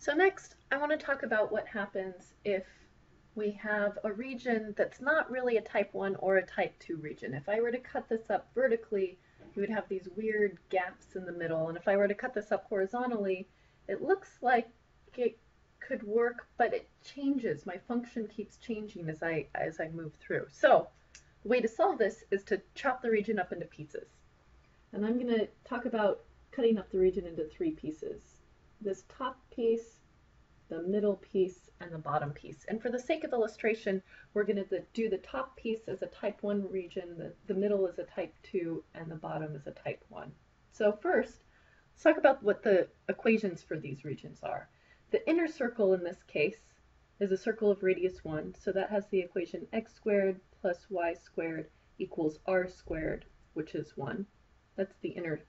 So next, I want to talk about what happens if we have a region that's not really a type 1 or a type 2 region. If I were to cut this up vertically, you would have these weird gaps in the middle, and if I were to cut this up horizontally, it looks like it could work, but it changes. My function keeps changing as I, as I move through. So the way to solve this is to chop the region up into pieces. And I'm going to talk about cutting up the region into three pieces. This top piece, the middle piece, and the bottom piece. And for the sake of illustration, we're going to do the top piece as a type 1 region, the, the middle is a type 2, and the bottom is a type 1. So first, let's talk about what the equations for these regions are. The inner circle in this case is a circle of radius 1, so that has the equation x squared plus y squared equals r squared, which is 1. That's the inner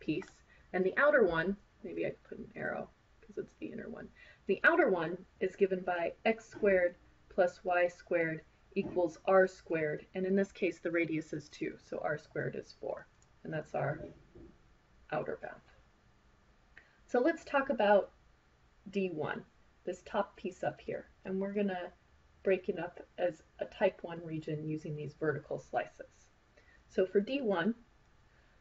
piece. And the outer one, maybe I put an arrow because it's the inner one. The outer one is given by x squared plus y squared equals r squared, and in this case the radius is 2, so r squared is 4, and that's our outer bound. So let's talk about D1, this top piece up here, and we're going to break it up as a type 1 region using these vertical slices. So for D1,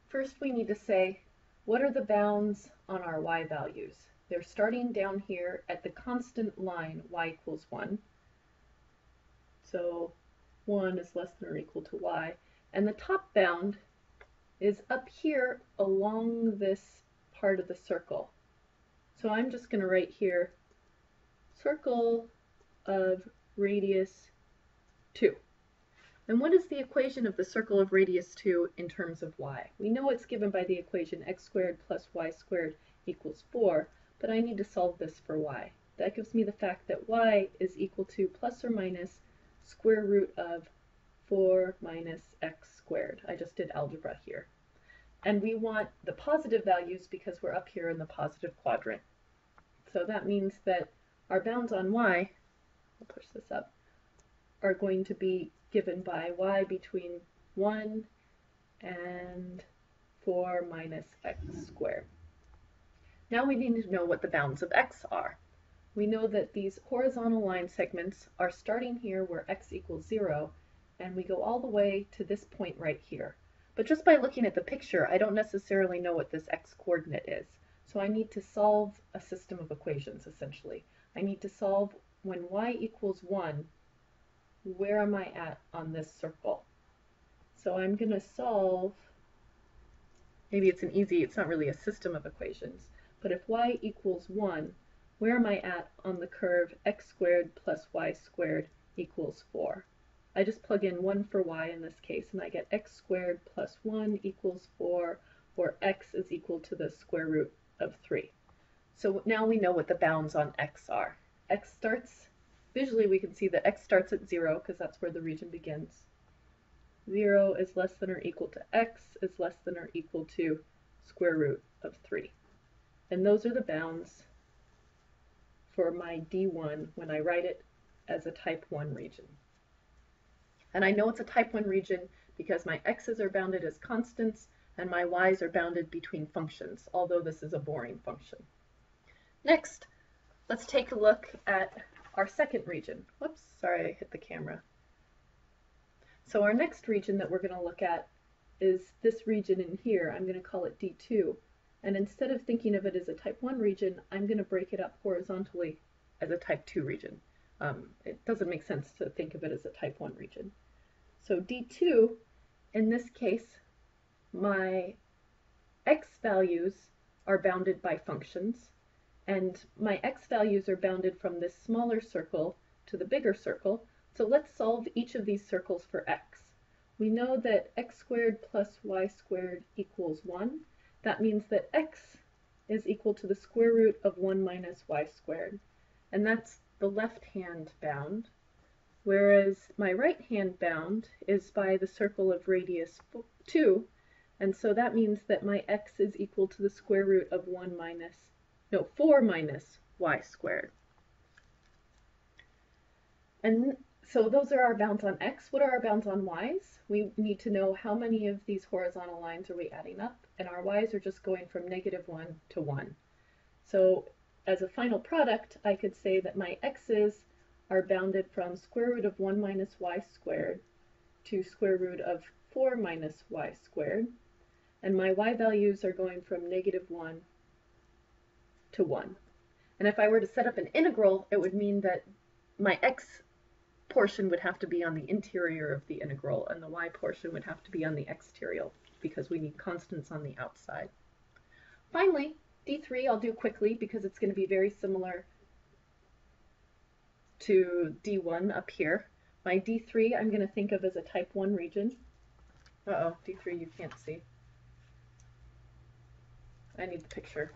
first we need to say what are the bounds on our y values? They're starting down here at the constant line y equals 1. So 1 is less than or equal to y. And the top bound is up here along this part of the circle. So I'm just going to write here circle of radius 2. And what is the equation of the circle of radius 2 in terms of y? We know it's given by the equation x squared plus y squared equals 4, but I need to solve this for y. That gives me the fact that y is equal to plus or minus square root of 4 minus x squared. I just did algebra here. And we want the positive values because we're up here in the positive quadrant. So that means that our bounds on y, I'll push this up, are going to be given by y between 1 and 4 minus x squared. Now we need to know what the bounds of x are. We know that these horizontal line segments are starting here where x equals 0, and we go all the way to this point right here. But just by looking at the picture, I don't necessarily know what this x coordinate is. So I need to solve a system of equations, essentially. I need to solve when y equals 1, where am I at on this circle? So I'm going to solve, maybe it's an easy, it's not really a system of equations, but if y equals 1, where am I at on the curve x squared plus y squared equals 4? I just plug in 1 for y in this case, and I get x squared plus 1 equals 4, or x is equal to the square root of 3. So now we know what the bounds on x are. x starts, visually we can see that x starts at 0, because that's where the region begins. 0 is less than or equal to x is less than or equal to square root of 3. And those are the bounds for my D1 when I write it as a type 1 region. And I know it's a type 1 region because my x's are bounded as constants and my y's are bounded between functions, although this is a boring function. Next, let's take a look at our second region. Whoops, sorry I hit the camera. So our next region that we're going to look at is this region in here. I'm going to call it D2. And instead of thinking of it as a type 1 region, I'm going to break it up horizontally as a type 2 region. Um, it doesn't make sense to think of it as a type 1 region. So D2, in this case, my x values are bounded by functions, and my x values are bounded from this smaller circle to the bigger circle. So let's solve each of these circles for x. We know that x squared plus y squared equals 1, that means that x is equal to the square root of 1 minus y squared. And that's the left-hand bound, whereas my right-hand bound is by the circle of radius 2, and so that means that my x is equal to the square root of 1 minus, no, 4 minus y squared. And so those are our bounds on x. What are our bounds on y's? We need to know how many of these horizontal lines are we adding up, and our y's are just going from negative 1 to 1. So as a final product, I could say that my x's are bounded from square root of 1 minus y squared to square root of 4 minus y squared, and my y values are going from negative 1 to 1. And if I were to set up an integral, it would mean that my x portion would have to be on the interior of the integral, and the y portion would have to be on the exterior, because we need constants on the outside. Finally, D3 I'll do quickly because it's going to be very similar to D1 up here. My D3 I'm going to think of as a type 1 region. Uh-oh, D3 you can't see. I need the picture.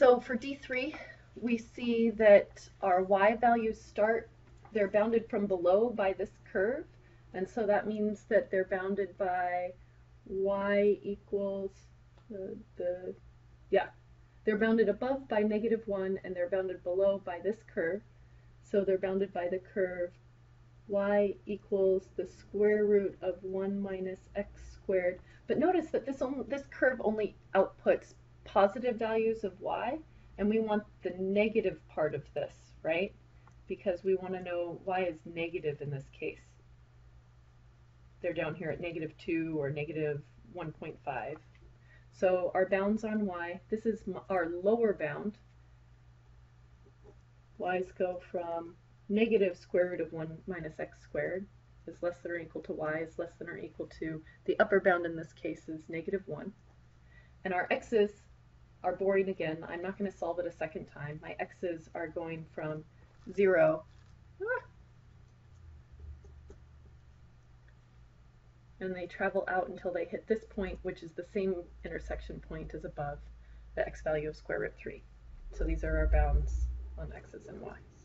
So for D3, we see that our y values start, they're bounded from below by this curve, and so that means that they're bounded by y equals the, the yeah, they're bounded above by negative 1 and they're bounded below by this curve. So they're bounded by the curve y equals the square root of 1 minus x squared. But notice that this, this curve only outputs positive values of y, and we want the negative part of this, right? Because we want to know y is negative in this case they're down here at negative 2 or negative 1.5. So our bounds on y, this is our lower bound. y's go from negative square root of 1 minus x squared is less than or equal to y is less than or equal to, the upper bound in this case is negative 1. And our x's are boring again. I'm not going to solve it a second time. My x's are going from 0 ah, and they travel out until they hit this point, which is the same intersection point as above, the x value of square root 3. So these are our bounds on x's and y's.